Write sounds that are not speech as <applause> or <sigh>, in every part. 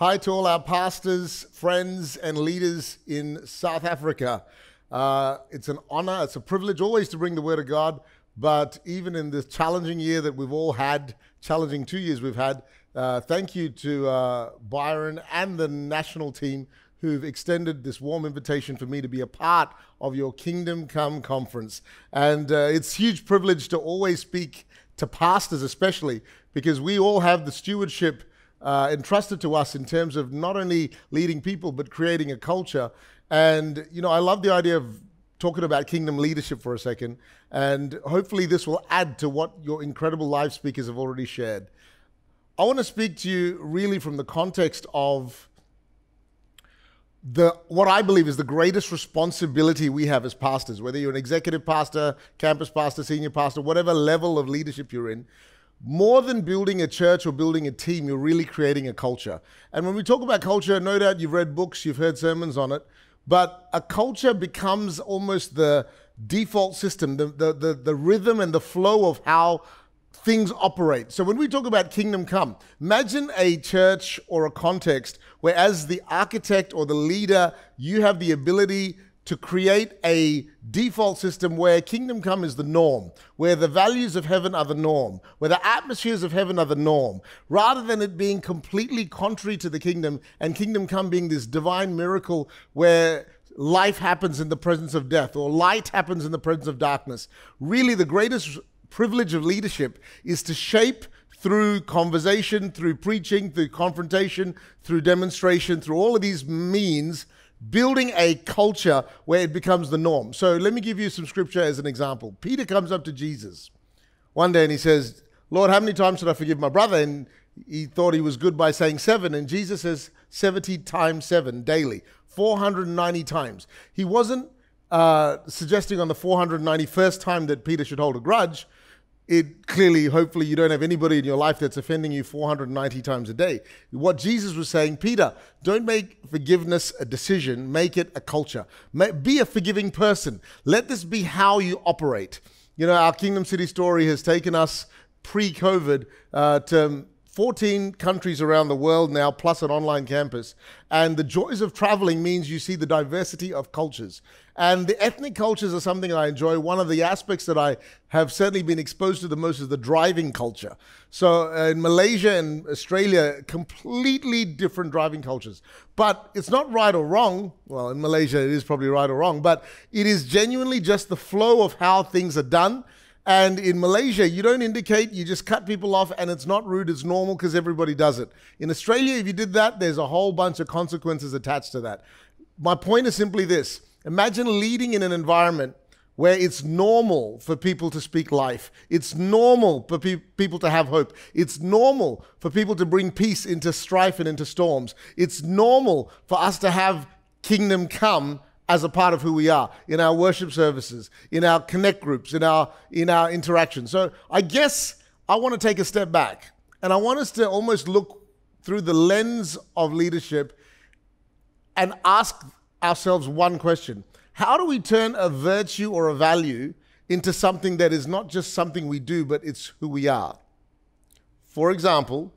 Hi to all our pastors, friends, and leaders in South Africa. Uh, it's an honor, it's a privilege always to bring the Word of God, but even in this challenging year that we've all had, challenging two years we've had, uh, thank you to uh, Byron and the national team who've extended this warm invitation for me to be a part of your Kingdom Come conference. And uh, it's huge privilege to always speak to pastors, especially because we all have the stewardship uh, entrusted to us in terms of not only leading people but creating a culture. And you know, I love the idea of talking about kingdom leadership for a second, and hopefully this will add to what your incredible live speakers have already shared. I want to speak to you really from the context of the what I believe is the greatest responsibility we have as pastors, whether you're an executive pastor, campus pastor, senior pastor, whatever level of leadership you're in, more than building a church or building a team, you're really creating a culture. And when we talk about culture, no doubt you've read books, you've heard sermons on it, but a culture becomes almost the default system, the, the, the, the rhythm and the flow of how things operate. So when we talk about kingdom come, imagine a church or a context where, as the architect or the leader, you have the ability to create a default system where kingdom come is the norm, where the values of heaven are the norm, where the atmospheres of heaven are the norm, rather than it being completely contrary to the kingdom and kingdom come being this divine miracle where life happens in the presence of death or light happens in the presence of darkness. Really, the greatest privilege of leadership is to shape through conversation, through preaching, through confrontation, through demonstration, through all of these means building a culture where it becomes the norm. So let me give you some scripture as an example. Peter comes up to Jesus one day and he says, Lord, how many times should I forgive my brother? And he thought he was good by saying seven. And Jesus says 70 times seven daily, 490 times. He wasn't uh, suggesting on the 491st time that Peter should hold a grudge it clearly, hopefully, you don't have anybody in your life that's offending you 490 times a day. What Jesus was saying, Peter, don't make forgiveness a decision, make it a culture. Be a forgiving person. Let this be how you operate. You know, our Kingdom City story has taken us pre COVID uh, to 14 countries around the world now, plus an online campus. And the joys of traveling means you see the diversity of cultures. And the ethnic cultures are something I enjoy. One of the aspects that I have certainly been exposed to the most is the driving culture. So uh, in Malaysia and Australia, completely different driving cultures. But it's not right or wrong. Well, in Malaysia, it is probably right or wrong, but it is genuinely just the flow of how things are done and in Malaysia, you don't indicate, you just cut people off, and it's not rude, it's normal because everybody does it. In Australia, if you did that, there's a whole bunch of consequences attached to that. My point is simply this imagine leading in an environment where it's normal for people to speak life. It's normal for pe- people to have hope. It's normal for people to bring peace into strife and into storms. It's normal for us to have kingdom come as a part of who we are in our worship services, in our connect groups, in our in our interactions. So I guess I want to take a step back and I want us to almost look through the lens of leadership and ask ourselves one question. How do we turn a virtue or a value into something that is not just something we do, but it's who we are? For example,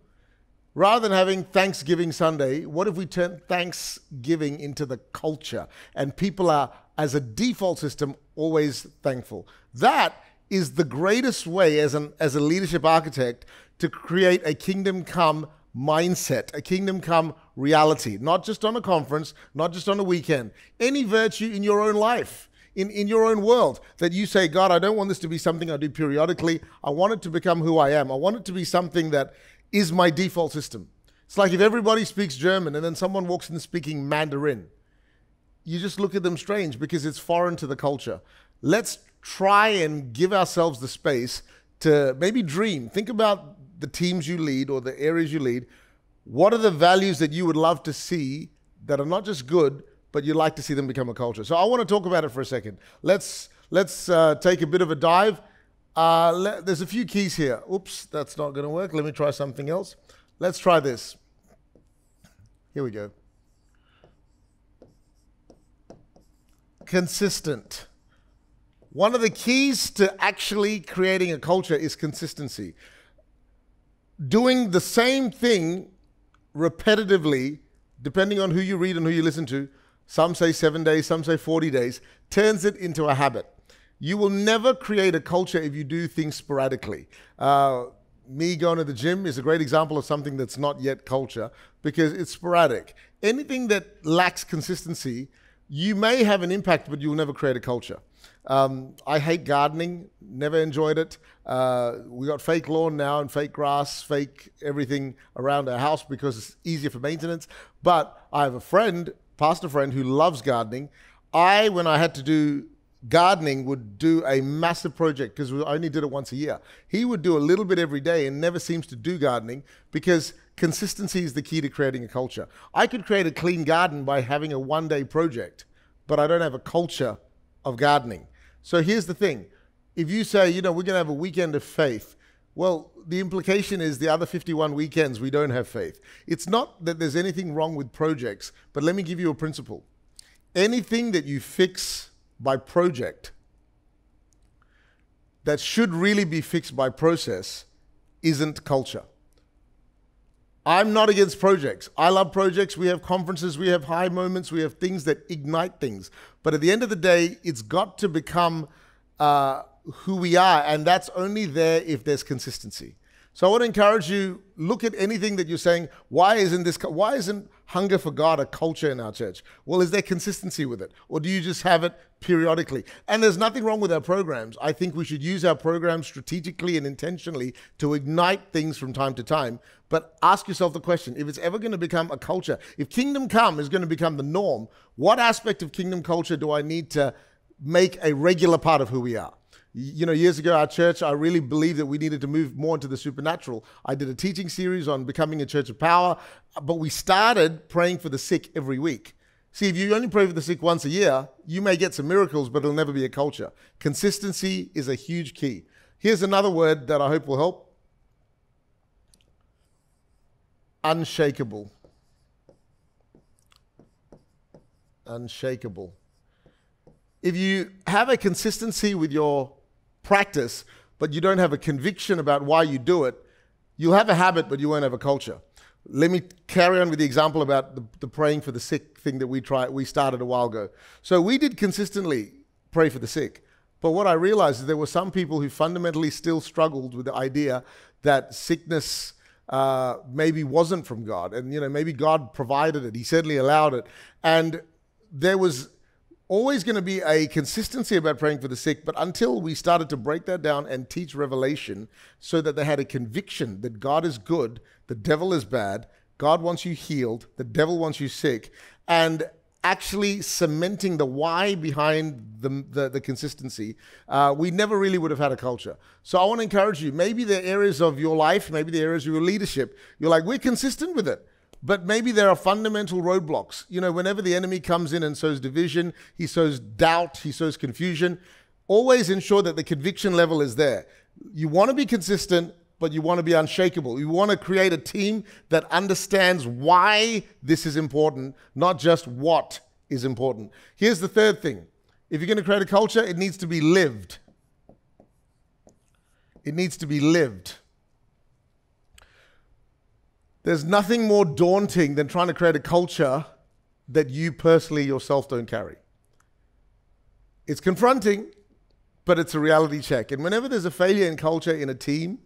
Rather than having Thanksgiving Sunday, what if we turn Thanksgiving into the culture and people are, as a default system, always thankful? That is the greatest way as, an, as a leadership architect to create a kingdom come mindset, a kingdom come reality, not just on a conference, not just on a weekend. Any virtue in your own life. In, in your own world that you say, God, I don't want this to be something I do periodically. I want it to become who I am. I want it to be something that is my default system. It's like if everybody speaks German and then someone walks in speaking Mandarin, you just look at them strange because it's foreign to the culture. Let's try and give ourselves the space to maybe dream. Think about the teams you lead or the areas you lead. What are the values that you would love to see that are not just good, but you'd like to see them become a culture? So I want to talk about it for a second. Let's let's uh, take a bit of a dive uh, let, there's a few keys here. Oops, that's not going to work. Let me try something else. Let's try this. Here we go. Consistent. One of the keys to actually creating a culture is consistency. Doing the same thing repetitively, depending on who you read and who you listen to, some say seven days, some say 40 days, turns it into a habit. You will never create a culture if you do things sporadically. Uh, me going to the gym is a great example of something that's not yet culture because it's sporadic. Anything that lacks consistency, you may have an impact, but you'll never create a culture. Um, I hate gardening, never enjoyed it. Uh, we got fake lawn now and fake grass, fake everything around our house because it's easier for maintenance. But I have a friend, pastor friend, who loves gardening. I, when I had to do gardening would do a massive project because we only did it once a year. He would do a little bit every day and never seems to do gardening because consistency is the key to creating a culture. I could create a clean garden by having a one day project, but I don't have a culture of gardening. So here's the thing if you say, you know, we're going to have a weekend of faith, well, the implication is the other 51 weekends we don't have faith. It's not that there's anything wrong with projects, but let me give you a principle. Anything that you fix by project that should really be fixed by process isn't culture. I'm not against projects. I love projects. We have conferences, we have high moments, we have things that ignite things. But at the end of the day, it's got to become uh, who we are, and that's only there if there's consistency. So I want to encourage you: look at anything that you're saying. Why isn't this? Why isn't hunger for God a culture in our church? Well, is there consistency with it, or do you just have it periodically? And there's nothing wrong with our programs. I think we should use our programs strategically and intentionally to ignite things from time to time. But ask yourself the question: if it's ever going to become a culture, if Kingdom Come is going to become the norm, what aspect of Kingdom culture do I need to make a regular part of who we are? You know, years ago, our church, I really believed that we needed to move more into the supernatural. I did a teaching series on becoming a church of power, but we started praying for the sick every week. See, if you only pray for the sick once a year, you may get some miracles, but it'll never be a culture. Consistency is a huge key. Here's another word that I hope will help unshakable. Unshakable. If you have a consistency with your practice, but you don't have a conviction about why you do it, you'll have a habit, but you won't have a culture. Let me carry on with the example about the, the praying for the sick thing that we try we started a while ago. So we did consistently pray for the sick. But what I realized is there were some people who fundamentally still struggled with the idea that sickness uh, maybe wasn't from God, and you know maybe God provided it. He certainly allowed it, and there was always going to be a consistency about praying for the sick, but until we started to break that down and teach revelation so that they had a conviction that God is good, the devil is bad, God wants you healed, the devil wants you sick, and actually cementing the why behind the, the, the consistency, uh, we never really would have had a culture. So I want to encourage you. Maybe the areas of your life, maybe the areas of your leadership, you're like, we're consistent with it. But maybe there are fundamental roadblocks. You know, whenever the enemy comes in and sows division, he sows doubt, he sows confusion. Always ensure that the conviction level is there. You want to be consistent, but you want to be unshakable. You want to create a team that understands why this is important, not just what is important. Here's the third thing if you're going to create a culture, it needs to be lived. It needs to be lived. There's nothing more daunting than trying to create a culture that you personally yourself don't carry. It's confronting, but it's a reality check. And whenever there's a failure in culture in a team,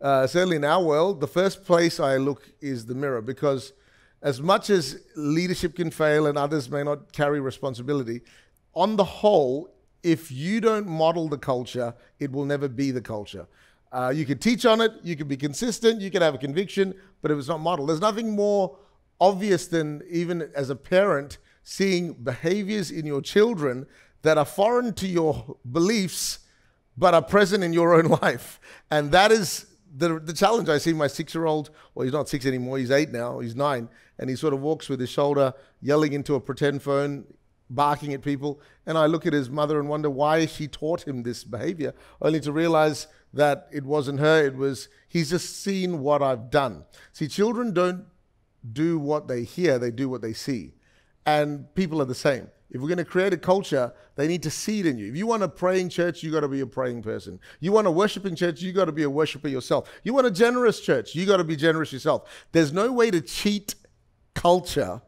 uh, certainly in our world, the first place I look is the mirror because as much as leadership can fail and others may not carry responsibility, on the whole, if you don't model the culture, it will never be the culture. Uh, you can teach on it, you can be consistent, you can have a conviction, but if it's not modeled, there's nothing more obvious than even as a parent seeing behaviors in your children that are foreign to your beliefs but are present in your own <laughs> life. And that is the, the challenge. I see my six year old, well, he's not six anymore, he's eight now, he's nine, and he sort of walks with his shoulder, yelling into a pretend phone, barking at people. And I look at his mother and wonder why she taught him this behavior, only to realize that it wasn't her, it was, he's just seen what I've done. See, children don't do what they hear, they do what they see. And people are the same. If we're going to create a culture, they need to see it in you. If you want a praying church, you got to be a praying person. You want a worshiping church, you got to be a worshiper yourself. You want a generous church, you got to be generous yourself. There's no way to cheat culture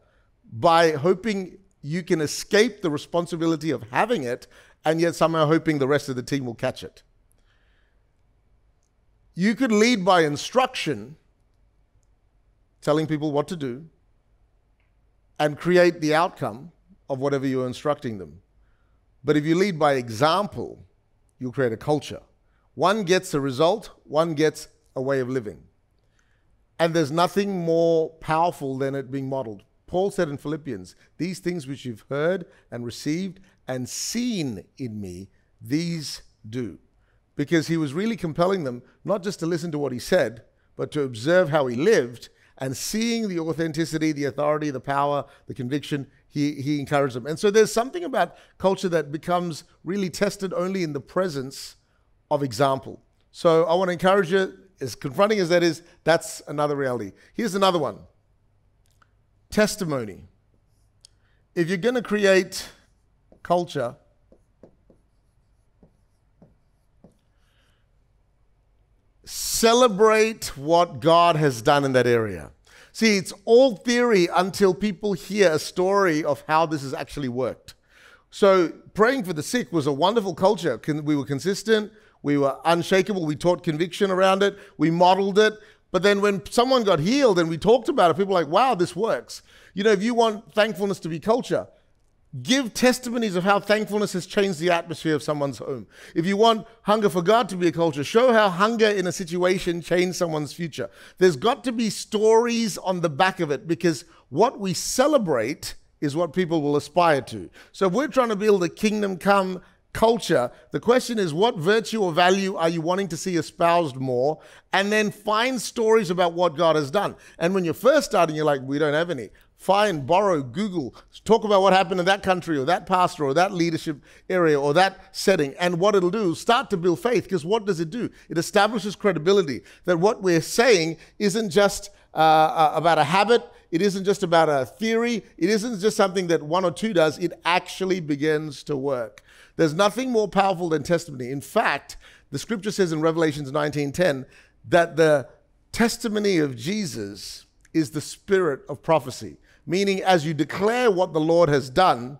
by hoping you can escape the responsibility of having it and yet somehow hoping the rest of the team will catch it. You could lead by instruction, telling people what to do, and create the outcome of whatever you're instructing them. But if you lead by example, you'll create a culture. One gets a result, one gets a way of living. And there's nothing more powerful than it being modeled. Paul said in Philippians, These things which you've heard and received and seen in me, these do. Because he was really compelling them not just to listen to what he said, but to observe how he lived and seeing the authenticity, the authority, the power, the conviction, he, he encouraged them. And so there's something about culture that becomes really tested only in the presence of example. So I want to encourage you, as confronting as that is, that's another reality. Here's another one testimony. If you're going to create culture, celebrate what God has done in that area. See, it's all theory until people hear a story of how this has actually worked. So, praying for the sick was a wonderful culture. We were consistent, we were unshakable, we taught conviction around it, we modeled it. But then when someone got healed and we talked about it, people were like, wow, this works. You know, if you want thankfulness to be culture, Give testimonies of how thankfulness has changed the atmosphere of someone's home. If you want hunger for God to be a culture, show how hunger in a situation changed someone's future. There's got to be stories on the back of it because what we celebrate is what people will aspire to. So if we're trying to build a kingdom come culture, the question is what virtue or value are you wanting to see espoused more? And then find stories about what God has done. And when you're first starting, you're like, we don't have any find, borrow, Google, talk about what happened in that country or that pastor or that leadership area or that setting. And what it'll do, start to build faith because what does it do? It establishes credibility that what we're saying isn't just uh, uh, about a habit, it isn't just about a theory, it isn't just something that one or two does, it actually begins to work. There's nothing more powerful than testimony. In fact, the scripture says in Revelations 19:10 that the testimony of Jesus is the spirit of prophecy meaning as you declare what the Lord has done,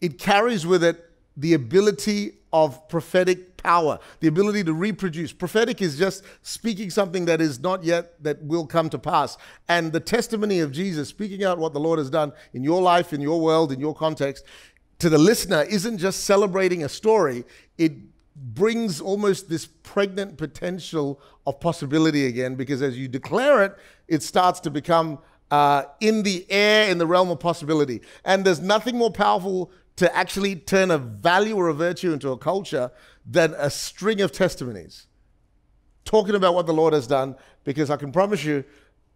it carries with it the ability of prophetic power, the ability to reproduce. Prophetic is just speaking something that is not yet, that will come to pass. And the testimony of Jesus, speaking out what the Lord has done in your life, in your world, in your context, to the listener isn't just celebrating a story, it brings almost this pregnant potential of possibility again because as you declare it, it starts to become uh, in the air in the realm of possibility. And there's nothing more powerful to actually turn a value or a virtue into a culture than a string of testimonies talking about what the Lord has done, because I can promise you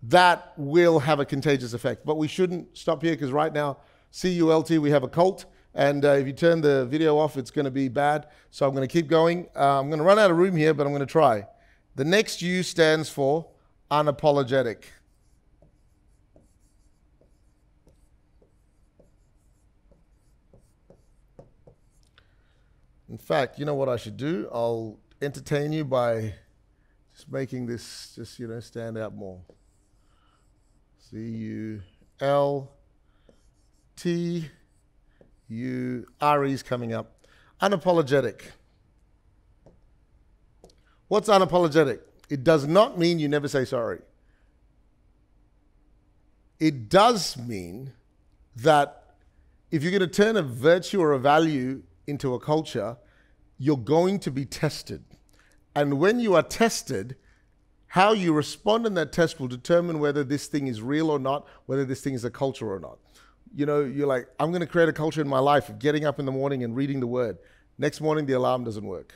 that will have a contagious effect. But we shouldn't stop here because right now, CULT, we have a cult. And uh, if you turn the video off, it's going to be bad. So I'm going to keep going. Uh, I'm going to run out of room here, but I'm going to try. The next U stands for unapologetic. In fact, you know what I should do? I'll entertain you by just making this just, you know, stand out more. C U L T U R E is coming up. Unapologetic. What's unapologetic? It does not mean you never say sorry. It does mean that if you're going to turn a virtue or a value into a culture, you're going to be tested. And when you are tested, how you respond in that test will determine whether this thing is real or not, whether this thing is a culture or not. You know, you're like, I'm going to create a culture in my life of getting up in the morning and reading the word. Next morning, the alarm doesn't work.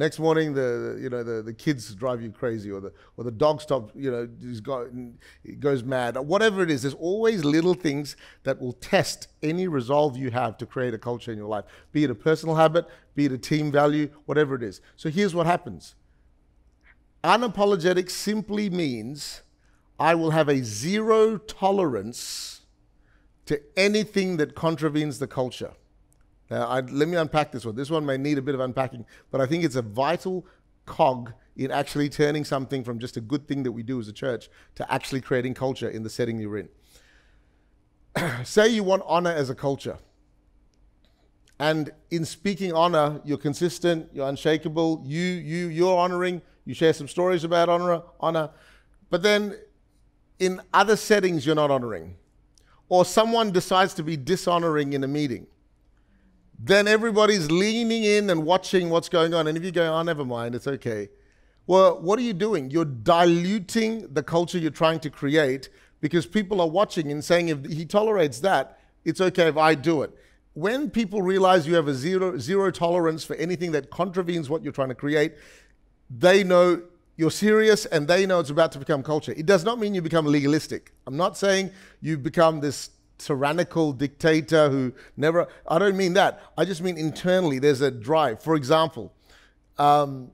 Next morning, the you know the, the kids drive you crazy, or the or the dog stops, you know, got, goes mad. Whatever it is, there's always little things that will test any resolve you have to create a culture in your life, be it a personal habit, be it a team value, whatever it is. So here's what happens. Unapologetic simply means I will have a zero tolerance to anything that contravenes the culture. Now, I, let me unpack this one. This one may need a bit of unpacking, but I think it's a vital cog in actually turning something from just a good thing that we do as a church to actually creating culture in the setting you're in. <clears throat> Say you want honor as a culture. And in speaking honor, you're consistent, you're unshakable, you, you, you're honoring, you share some stories about honor, honor. But then in other settings, you're not honoring. Or someone decides to be dishonoring in a meeting then everybody's leaning in and watching what's going on. And if you go, oh, never mind, it's okay. Well, what are you doing? You're diluting the culture you're trying to create because people are watching and saying, if he tolerates that, it's okay if I do it. When people realize you have a zero, zero tolerance for anything that contravenes what you're trying to create, they know you're serious and they know it's about to become culture. It does not mean you become legalistic. I'm not saying you become this tyrannical dictator who never, I don't mean that. I just mean internally there's a drive. For example, um,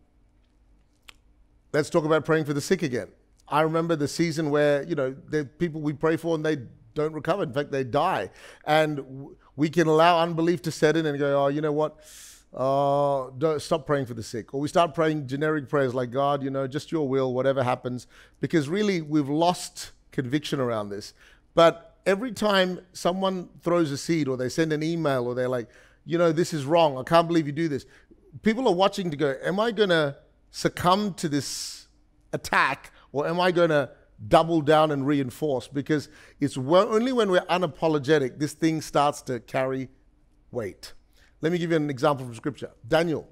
let's talk about praying for the sick again. I remember the season where, you know, the people we pray for and they don't recover. In fact, they die. And we can allow unbelief to set in and go, oh, you know what? Uh, don't stop praying for the sick. Or we start praying generic prayers like, God, you know, just your will, whatever happens. Because really, we've lost conviction around this. But every time someone throws a seed or they send an email or they're like, you know, this is wrong. I can't believe you do this. People are watching to go, am I going to succumb to this attack or am I going to double down and reinforce? Because it's only when we're unapologetic this thing starts to carry weight. Let me give you an example from scripture. Daniel,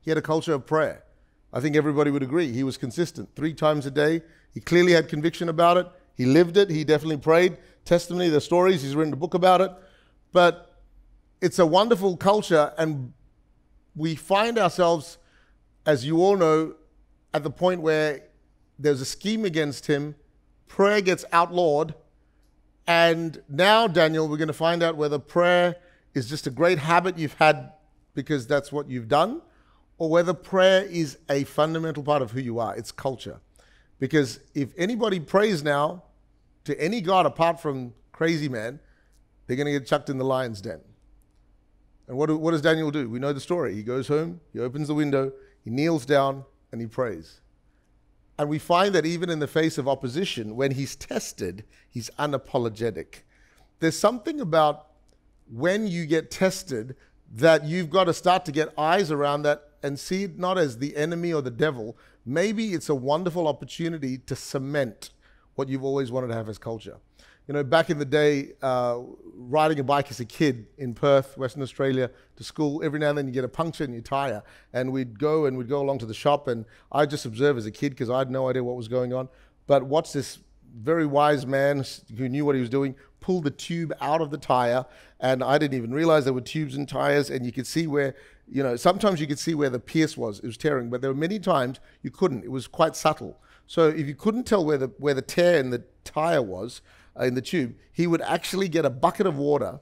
he had a culture of prayer. I think everybody would agree. He was consistent three times a day. He clearly had conviction about it. He lived it. He definitely prayed. Testimony, the stories, he's written a book about it. But it's a wonderful culture, and we find ourselves, as you all know, at the point where there's a scheme against him, prayer gets outlawed, and now, Daniel, we're going to find out whether prayer is just a great habit you've had because that's what you've done, or whether prayer is a fundamental part of who you are. It's culture. Because if anybody prays now, to any God apart from crazy man, they're going to get chucked in the lion's den. And what, what does Daniel do? We know the story. He goes home, he opens the window, he kneels down, and he prays. And we find that even in the face of opposition, when he's tested, he's unapologetic. There's something about when you get tested that you've got to start to get eyes around that and see it not as the enemy or the devil. Maybe it's a wonderful opportunity to cement what you've always wanted to have as culture. You know, back in the day, uh, riding a bike as a kid in Perth, Western Australia, to school, every now and then you get a puncture in your tire. And we'd go and we'd go along to the shop, and I'd just observe as a kid because I had no idea what was going on. But watch this very wise man who knew what he was doing pull the tube out of the tire. And I didn't even realize there were tubes and tires, and you could see where you know, sometimes you could see where the pierce was, it was tearing, but there were many times you couldn't. It was quite subtle. So if you couldn't tell where the where the tear in the tire was uh, in the tube, he would actually get a bucket of water,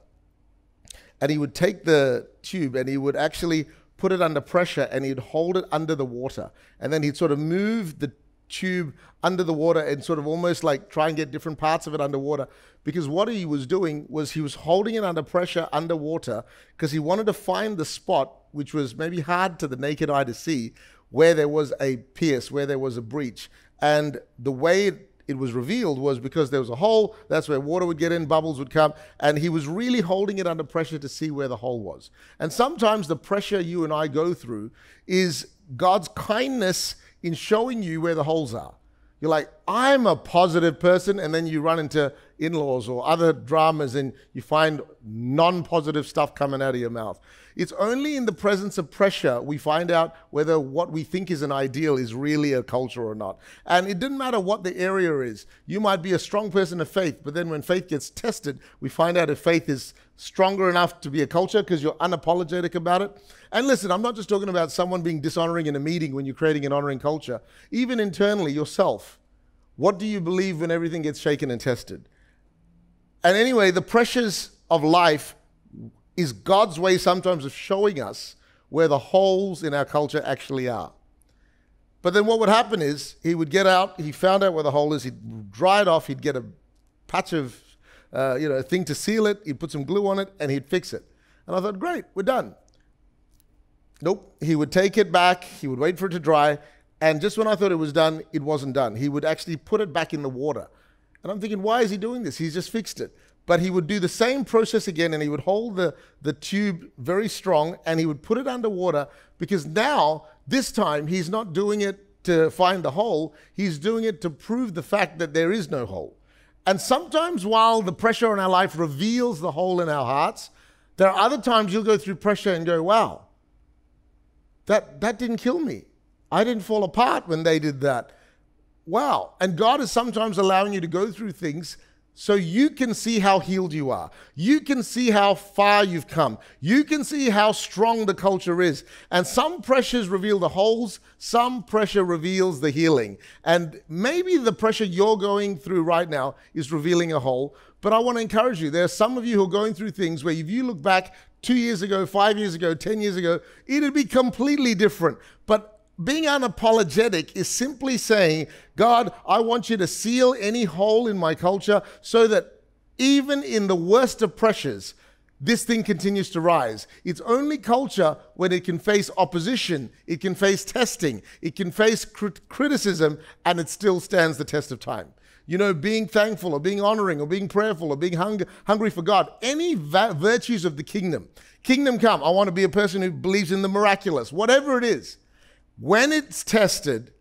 and he would take the tube and he would actually put it under pressure and he'd hold it under the water, and then he'd sort of move the tube under the water and sort of almost like try and get different parts of it underwater. Because what he was doing was he was holding it under pressure underwater because he wanted to find the spot, which was maybe hard to the naked eye to see, where there was a pierce, where there was a breach. And the way it was revealed was because there was a hole, that's where water would get in, bubbles would come, and he was really holding it under pressure to see where the hole was. And sometimes the pressure you and I go through is God's kindness in showing you where the holes are. You're like, I'm a positive person, and then you run into in laws or other dramas and you find non positive stuff coming out of your mouth. It's only in the presence of pressure we find out whether what we think is an ideal is really a culture or not. And it didn't matter what the area is. You might be a strong person of faith, but then when faith gets tested, we find out if faith is stronger enough to be a culture because you're unapologetic about it. And listen, I'm not just talking about someone being dishonoring in a meeting when you're creating an honoring culture. Even internally, yourself. What do you believe when everything gets shaken and tested? And anyway, the pressures of life is God's way sometimes of showing us where the holes in our culture actually are. But then what would happen is he would get out, he found out where the hole is, he'd dry it off, he'd get a patch of uh, you know, a thing to seal it. He'd put some glue on it and he'd fix it. And I thought, great, we're done. Nope. He would take it back. He would wait for it to dry. And just when I thought it was done, it wasn't done. He would actually put it back in the water. And I'm thinking, why is he doing this? He's just fixed it. But he would do the same process again and he would hold the, the tube very strong and he would put it underwater because now, this time, he's not doing it to find the hole, he's doing it to prove the fact that there is no hole. And sometimes, while the pressure in our life reveals the hole in our hearts, there are other times you'll go through pressure and go, wow, that, that didn't kill me. I didn't fall apart when they did that. Wow. And God is sometimes allowing you to go through things so you can see how healed you are. You can see how far you've come. You can see how strong the culture is. And some pressures reveal the holes, some pressure reveals the healing. And maybe the pressure you're going through right now is revealing a hole. But I want to encourage you. There are some of you who are going through things where if you look back two years ago, five years ago, 10 years ago, it'd be completely different. But being unapologetic is simply saying, God, I want you to seal any hole in my culture so that even in the worst of pressures, this thing continues to rise. It's only culture when it can face opposition, it can face testing, it can face crit- criticism, and it still stands the test of time. You know, being thankful or being honoring or being prayerful or being hung- hungry for God, any virtues of the kingdom. Kingdom come. I want to be a person who believes in the miraculous, whatever it is when it's tested,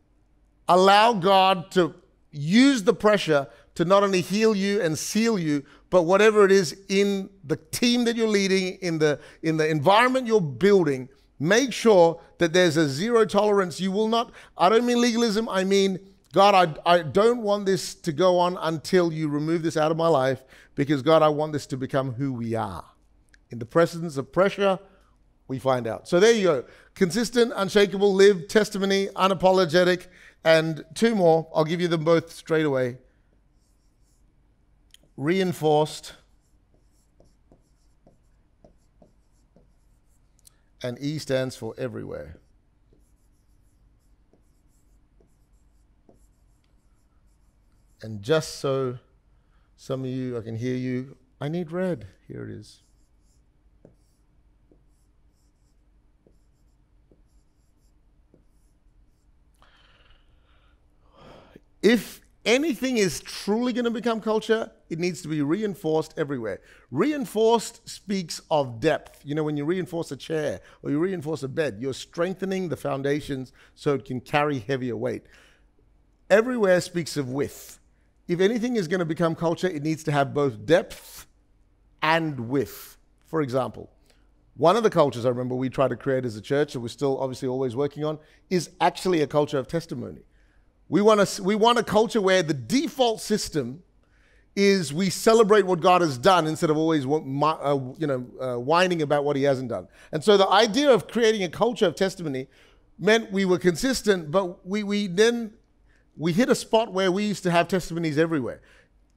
allow God to use the pressure to not only heal you and seal you, but whatever it is in the team that you're leading, in the in the environment you're building, make sure that there's a zero tolerance. You will not, I don't mean legalism, I mean, God, I, I don't want this to go on until you remove this out of my life, because God, I want this to become who we are. In the presence of pressure, we find out. So there you go. Consistent, unshakable, live, testimony, unapologetic, and two more. I'll give you them both straight away. Reinforced. And E stands for everywhere. And just so some of you, I can hear you, I need red. Here it is. If anything is truly going to become culture, it needs to be reinforced everywhere. Reinforced speaks of depth. You know, when you reinforce a chair or you reinforce a bed, you're strengthening the foundations so it can carry heavier weight. Everywhere speaks of width. If anything is going to become culture, it needs to have both depth and width. For example, one of the cultures I remember we try to create as a church, and we're still obviously always working on, is actually a culture of testimony. We want, a, we want a culture where the default system is we celebrate what God has done instead of always uh, you know, uh, whining about what he hasn't done. And so the idea of creating a culture of testimony meant we were consistent, but we, we then we hit a spot where we used to have testimonies everywhere.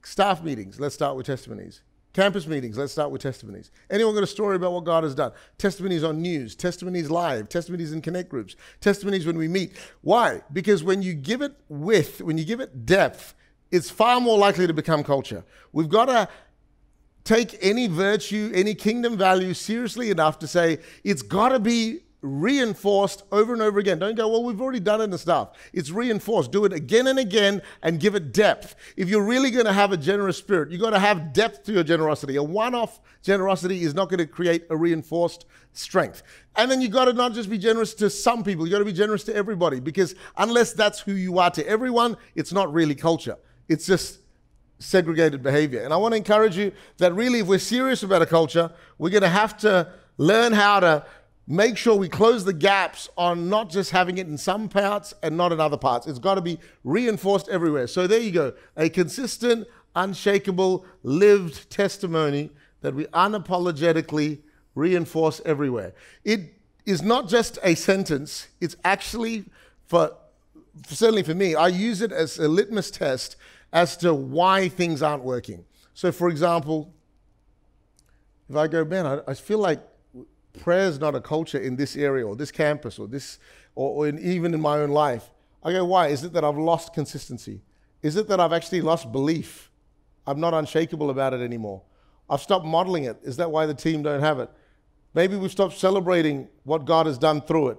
Staff meetings, let's start with testimonies. Campus meetings, let's start with testimonies. Anyone got a story about what God has done? Testimonies on news, testimonies live, testimonies in connect groups, testimonies when we meet. Why? Because when you give it width, when you give it depth, it's far more likely to become culture. We've got to take any virtue, any kingdom value seriously enough to say it's got to be reinforced over and over again. Don't go, well, we've already done it and stuff. It's reinforced. Do it again and again and give it depth. If you're really going to have a generous spirit, you've got to have depth to your generosity. A one off generosity is not going to create a reinforced strength. And then you've got to not just be generous to some people, you've got to be generous to everybody because unless that's who you are to everyone, it's not really culture. It's just segregated behavior. And I want to encourage you that really, if we're serious about a culture, we're going to have to learn how to make sure we close the gaps on not just having it in some parts and not in other parts. It's got to be reinforced everywhere. So there you go a consistent, unshakable, lived testimony that we unapologetically reinforce everywhere. It is not just a sentence, it's actually, for certainly for me, I use it as a litmus test as to why things aren't working. So, for example, if I go, man, I, I feel like prayer is not a culture in this area or this campus or this, or, or in, even in my own life. I go, why? Is it that I've lost consistency? Is it that I've actually lost belief? I'm not unshakable about it anymore. I've stopped modeling it. Is that why the team don't have it? Maybe we've stopped celebrating what God has done through it.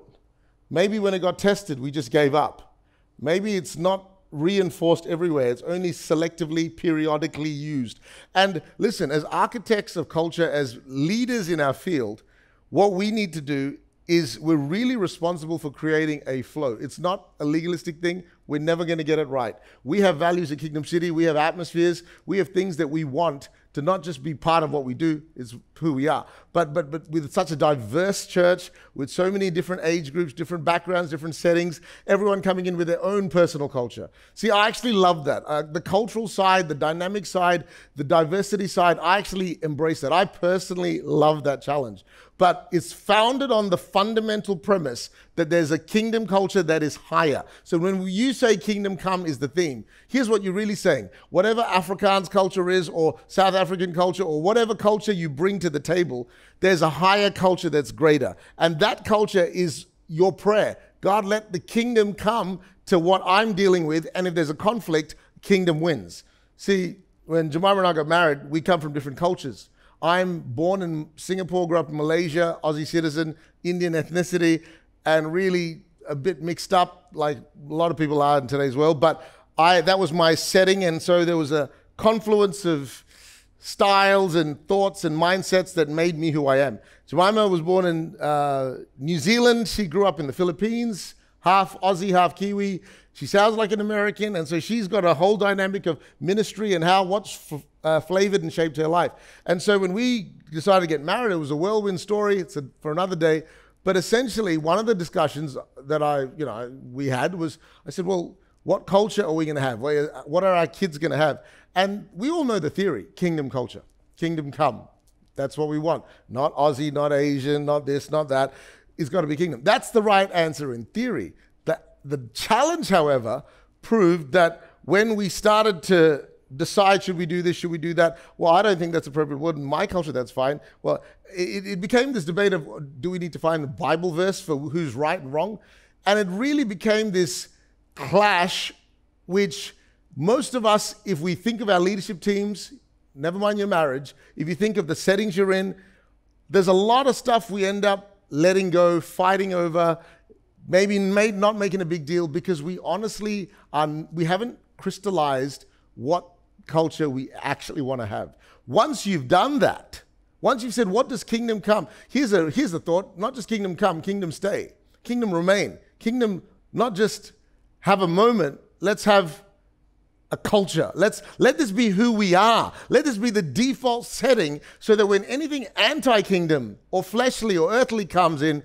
Maybe when it got tested, we just gave up. Maybe it's not reinforced everywhere. It's only selectively, periodically used. And listen, as architects of culture, as leaders in our field, what we need to do is we're really responsible for creating a flow. It's not a legalistic thing. We're never going to get it right. We have values at Kingdom City, we have atmospheres, we have things that we want to not just be part of what we do, it's who we are. But but but with such a diverse church, with so many different age groups, different backgrounds, different settings, everyone coming in with their own personal culture. See, I actually love that. Uh, the cultural side, the dynamic side, the diversity side, I actually embrace that. I personally love that challenge. But it's founded on the fundamental premise that there's a kingdom culture that is higher. So when you say kingdom come is the theme, here's what you're really saying. Whatever Afrikaans culture is, or South African culture, or whatever culture you bring to the table, there's a higher culture that's greater. And that culture is your prayer. God, let the kingdom come to what I'm dealing with. And if there's a conflict, kingdom wins. See, when Jemima and I got married, we come from different cultures. I'm born in Singapore, grew up in Malaysia, Aussie citizen, Indian ethnicity, and really a bit mixed up, like a lot of people are in today's world. But I that was my setting, and so there was a confluence of styles and thoughts and mindsets that made me who I am. Jemima was born in uh, New Zealand. She grew up in the Philippines, half Aussie, half Kiwi. She sounds like an American, and so she's got a whole dynamic of ministry and how what's f- uh, flavored and shaped her life. And so when we decided to get married, it was a whirlwind story. It's a, for another day. But essentially, one of the discussions that I, you know, we had was, I said, well, what culture are we going to have? What are our kids going to have? And we all know the theory: kingdom culture, kingdom come. That's what we want. Not Aussie, not Asian, not this, not that. It's got to be kingdom. That's the right answer in theory. The, challenge, however, proved that when we started to decide should we do this, should we do that? Well, I don't think that's appropriate word. In my culture, that's fine. Well, it, it became this debate of do we need to find the Bible verse for who's right and wrong? And it really became this clash, which most of us, if we think of our leadership teams, never mind your marriage, if you think of the settings you're in, there's a lot of stuff we end up letting go, fighting over, maybe made, not making a big deal because we honestly we haven't crystallized what culture we actually want to have. Once you've done that, once you've said, what does kingdom come? Here's a, here's a thought, not just kingdom come, kingdom stay, kingdom remain, kingdom not just have a moment, let's have a culture. Let's let this be who we are. Let this be the default setting so that when anything anti-kingdom or fleshly or earthly comes in,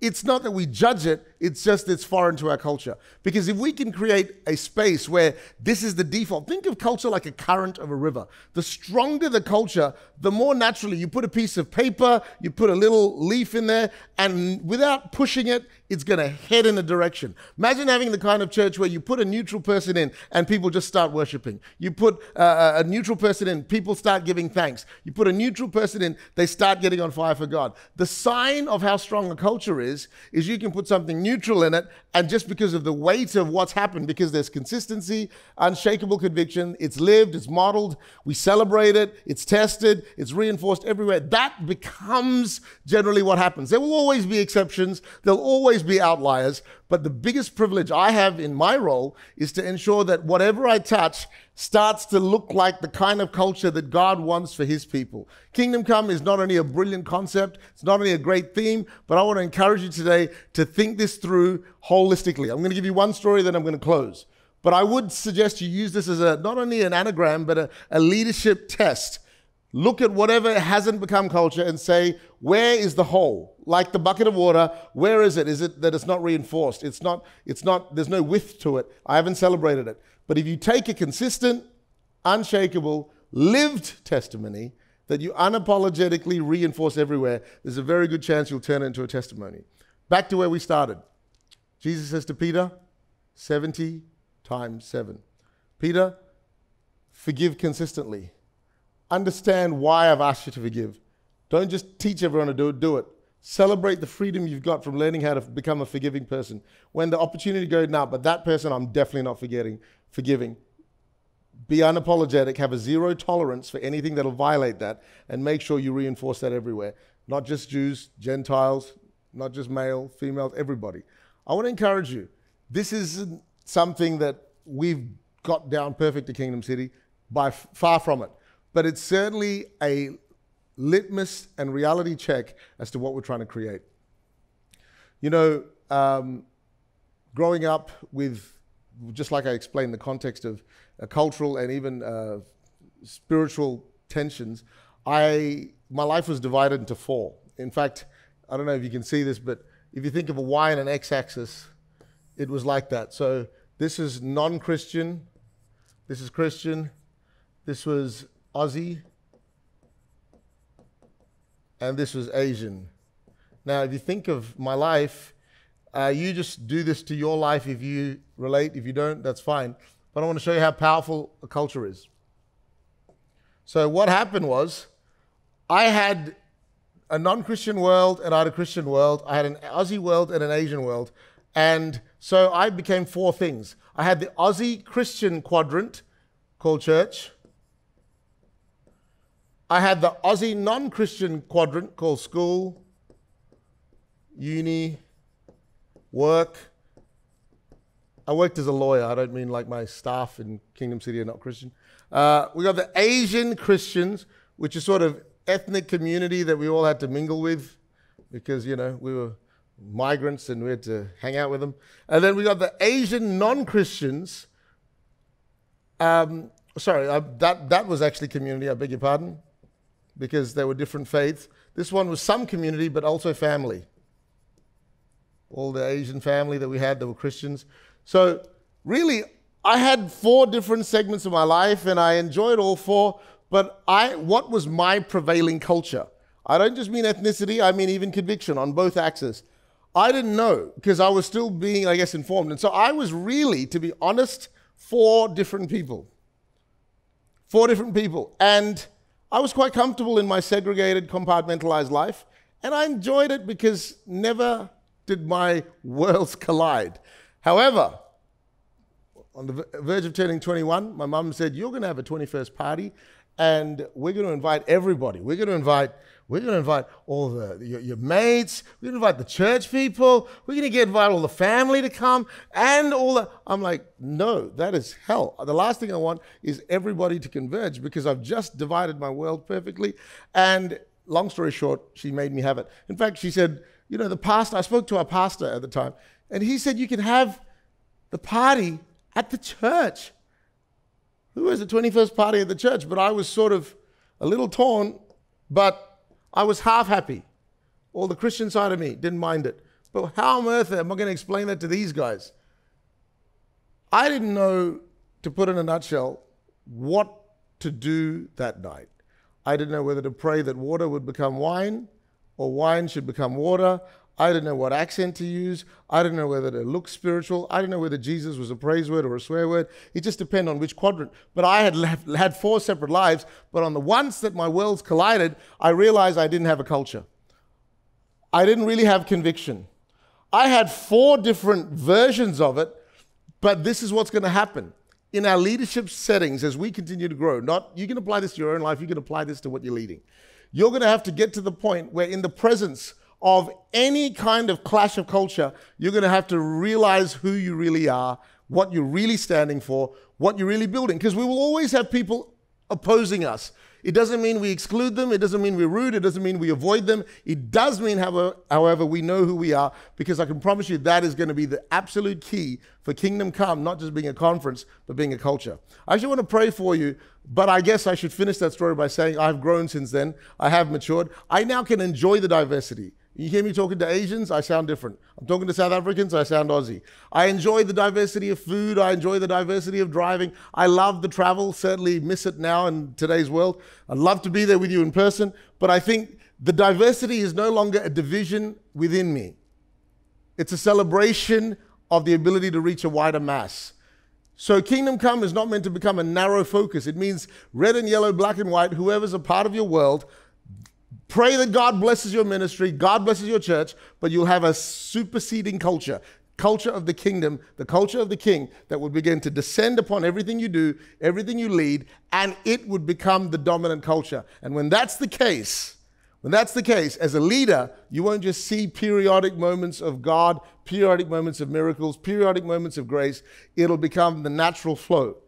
it's not that we judge it, it's just it's foreign to our culture. Because if we can create a space where this is the default, think of culture like a current of a river. The stronger the culture, the more naturally you put a piece of paper, you put a little leaf in there, and without pushing it, it's going to head in a direction. Imagine having the kind of church where you put a neutral person in and people just start worshiping. You put uh, a neutral person in, people start giving thanks. You put a neutral person in, they start getting on fire for God. The sign of how strong a culture is, is you can put something neutral in it, and just because of the weight of what's happened, because there's consistency, unshakable conviction, it's lived, it's modeled, we celebrate it, it's tested, it's reinforced everywhere. That becomes generally what happens. There will always be exceptions, there'll always be outliers, but the biggest privilege I have in my role is to ensure that whatever I touch starts to look like the kind of culture that God wants for his people. Kingdom come is not only a brilliant concept, it's not only a great theme, but I want to encourage you today to think this through holistically. I'm going to give you one story, then I'm going to close. But I would suggest you use this as a not only an anagram, but a, a leadership test. Look at whatever hasn't become culture and say, where is the hole? Like the bucket of water, where is it? Is it that it's not reinforced? It's not, it's not, there's no width to it. I haven't celebrated it. But if you take a consistent, unshakable, lived testimony that you unapologetically reinforce everywhere, there's a very good chance you'll turn it into a testimony. Back to where we started. Jesus says to Peter, 70 times 7. Peter, forgive consistently. Understand why I've asked you to forgive. Don't just teach everyone to do it, do it. Celebrate the freedom you've got from learning how to become a forgiving person. When the opportunity goes now, but that person I'm definitely not forgetting, forgiving. be unapologetic, have a zero tolerance for anything that'll violate that, and make sure you reinforce that everywhere. Not just Jews, Gentiles, not just male, females, everybody. I want to encourage you. This isn't something that we've got down perfect at Kingdom City, by far from it. But it's certainly a litmus and reality check as to what we're trying to create. You know, um, growing up with, just like I explained, the context of uh, cultural and even uh, spiritual tensions, I my life was divided into four. In fact, I don't know if you can see this, but if you think of a y and an x-axis, it was like that. So this is non-Christian, this is Christian, this was Aussie, and this was Asian. Now, if you think of my life, uh, you just do this to your life if you relate. If you don't, that's fine. But I want to show you how powerful a culture is. So, what happened was, I had a non Christian world and I had a Christian world. I had an Aussie world and an Asian world. And so I became four things. I had the Aussie Christian quadrant called church. I had the Aussie non Christian quadrant called school, uni, work. I worked as a lawyer. I don't mean like my staff in Kingdom City are not Christian. Uh, we got the Asian Christians, which is sort of ethnic community that we all had to mingle with because, you know, we were migrants and we had to hang out with them. And then we got the Asian non Christians. Um, sorry, uh, that, that was actually community, I beg your pardon because they were different faiths. This one was some community, but also family. All the Asian family that we had that were Christians. So, really, I had four different segments of my life, and I enjoyed all four. But I, what was my prevailing culture? I don't just mean ethnicity, I mean even conviction on both axes. I didn't know because I was still being, I guess, informed. And so I was really, to be honest, four different people. Four different people. And I was quite comfortable in my segregated, compartmentalized life, and I enjoyed it because never did my <laughs> worlds collide. However, on the verge of turning 21, my mum said, You're going to have a 21st party, and we're going to invite everybody. We're going to invite we're going to invite all the your, your mates. We're going to invite the church people. We're going to get invite all the family to come and all the. I'm like, no, that is hell. The last thing I want is everybody to converge because I've just divided my world perfectly. And long story short, she made me have it. In fact, she said, you know, the pastor. I spoke to our pastor at the time, and he said you can have the party at the church. Who was the 21st party at the church? But I was sort of a little torn, but I was half happy. All the Christian side of me didn't mind it. But how on earth am I going to explain that to these guys? I didn't know, to put in a nutshell, what to do that night. I didn't know whether to pray that water would become wine or wine should become water. I didn't know what accent to use. I didn't know whether to look spiritual. I didn't know whether Jesus was a praise word or a swear word. It just depended on which quadrant. But I had left, had four separate lives. But on the once that my worlds collided, I realized I didn't have a culture. I didn't really have conviction. I had four different versions of it, but this is what's going to happen. In our leadership settings, as we continue to grow, not you can apply this to your own life, you can apply this to what you're leading. You're going to have to get to the point where, in the presence of any kind of clash of culture, you're going to have to realize who you really are, what you're really standing for, what you're really building. Because we will always have people opposing us. It doesn't mean we exclude them. It doesn't mean we're rude. It doesn't mean we avoid them. It does mean, however, however, we know who we are because I can promise you that is going to be the absolute key for Kingdom Come, not just being a conference, but being a culture. I actually want to pray for you, but I guess I should finish that story by saying I've grown since then. I have matured. I now can enjoy the diversity. You hear me talking to Asians, I sound different. I'm talking to South Africans, I sound Aussie. I enjoy the diversity of food, I enjoy the diversity of driving. I love the travel, certainly miss it now in today's world. I'd love to be there with you in person, but I think the diversity is no longer a division within me. It's a celebration of the ability to reach a wider mass. So, kingdom come is not meant to become a narrow focus. It means red and yellow, black and white, whoever's a part of your world Pray that God blesses your ministry, God blesses your church, but you'll have a superseding culture. culture of the kingdom, the culture of the king that would begin to descend upon everything you do, everything you lead, and it would become the dominant culture. And when that's the case, when that's the case, as a leader, you won't just see periodic moments of God, periodic moments of miracles, periodic moments of grace. It'll become the natural flow.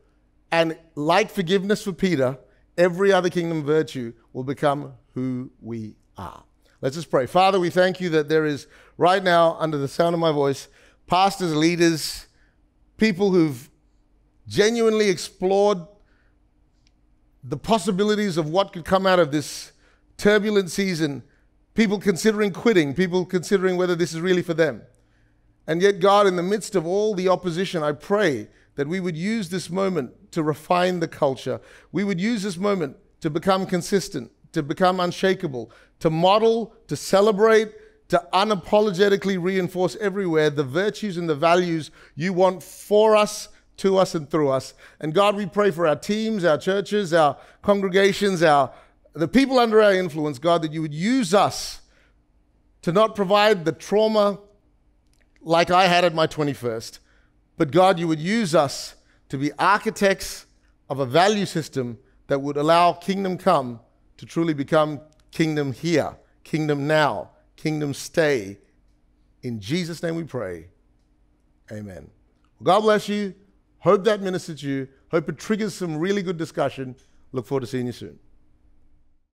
And like forgiveness for Peter, every other kingdom virtue will become who we are. Let's just pray. Father, we thank you that there is right now, under the sound of my voice, pastors, leaders, people who've genuinely explored the possibilities of what could come out of this turbulent season, people considering quitting, people considering whether this is really for them. And yet, God, in the midst of all the opposition, I pray that we would use this moment to refine the culture. We would use this moment to become consistent, to become unshakable, to model, to celebrate, to unapologetically reinforce everywhere the virtues and the values you want for us, to us, and through us. And God, we pray for our teams, our churches, our congregations, our the people under our influence, God, that you would use us to not provide the trauma like I had at my 21st, but God, you would use us to be architects of a value system that would allow kingdom come to truly become kingdom here, kingdom now, kingdom stay. In Jesus' name we pray. Amen. Well, God bless you. Hope that ministered to you. Hope it triggers some really good discussion. Look forward to seeing you soon.